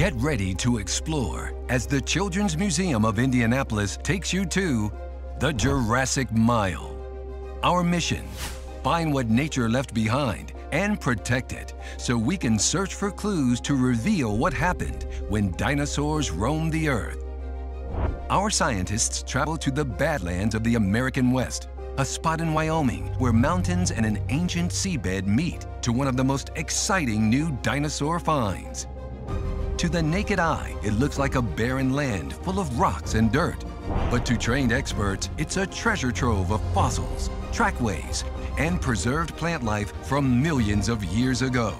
Get ready to explore as the Children's Museum of Indianapolis takes you to the Jurassic Mile. Our mission, find what nature left behind and protect it so we can search for clues to reveal what happened when dinosaurs roamed the earth. Our scientists travel to the Badlands of the American West, a spot in Wyoming where mountains and an ancient seabed meet to one of the most exciting new dinosaur finds. To the naked eye, it looks like a barren land full of rocks and dirt. But to trained experts, it's a treasure trove of fossils, trackways, and preserved plant life from millions of years ago.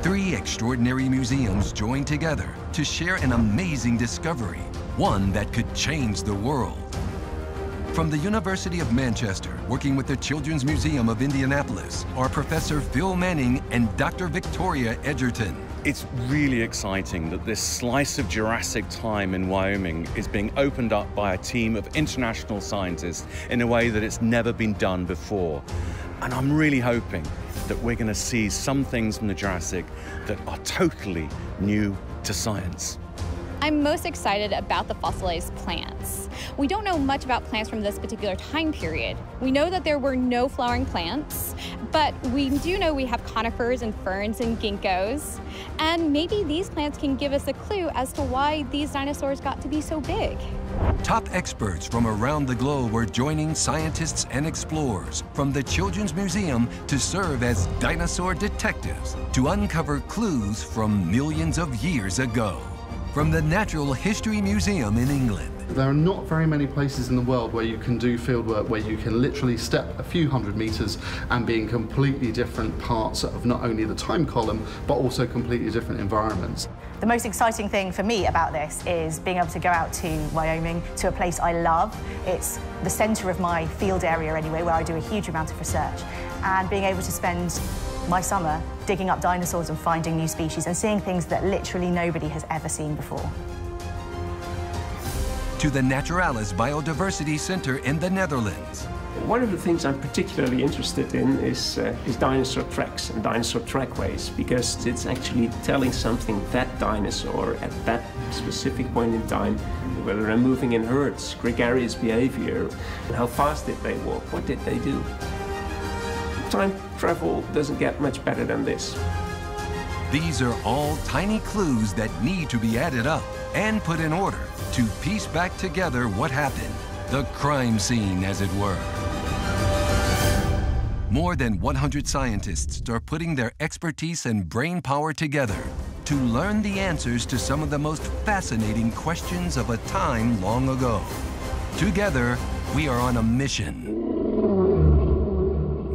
Three extraordinary museums join together to share an amazing discovery, one that could change the world. From the University of Manchester, working with the Children's Museum of Indianapolis, are Professor Phil Manning and Dr. Victoria Egerton. It's really exciting that this slice of Jurassic time in Wyoming is being opened up by a team of international scientists in a way that it's never been done before. And I'm really hoping that we're going to see some things from the Jurassic that are totally new to science. I'm most excited about the fossilized plants. We don't know much about plants from this particular time period. We know that there were no flowering plants, but we do know we have conifers and ferns and ginkgos. And maybe these plants can give us a clue as to why these dinosaurs got to be so big. Top experts from around the globe are joining scientists and explorers from the Children's Museum to serve as dinosaur detectives to uncover clues from millions of years ago from the Natural History Museum in England. There are not very many places in the world where you can do fieldwork where you can literally step a few hundred metres and be in completely different parts of not only the time column, but also completely different environments. The most exciting thing for me about this is being able to go out to Wyoming, to a place I love. It's the centre of my field area anyway, where I do a huge amount of research, and being able to spend my summer digging up dinosaurs and finding new species and seeing things that literally nobody has ever seen before. To the Naturalis Biodiversity Center in the Netherlands. One of the things I'm particularly interested in is, uh, is dinosaur tracks and dinosaur trackways because it's actually telling something that dinosaur at that specific point in time, whether they're moving in herds, gregarious behavior, how fast did they walk, what did they do time travel doesn't get much better than this. These are all tiny clues that need to be added up and put in order to piece back together what happened, the crime scene, as it were. More than 100 scientists are putting their expertise and brain power together to learn the answers to some of the most fascinating questions of a time long ago. Together, we are on a mission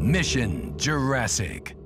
Mission Jurassic.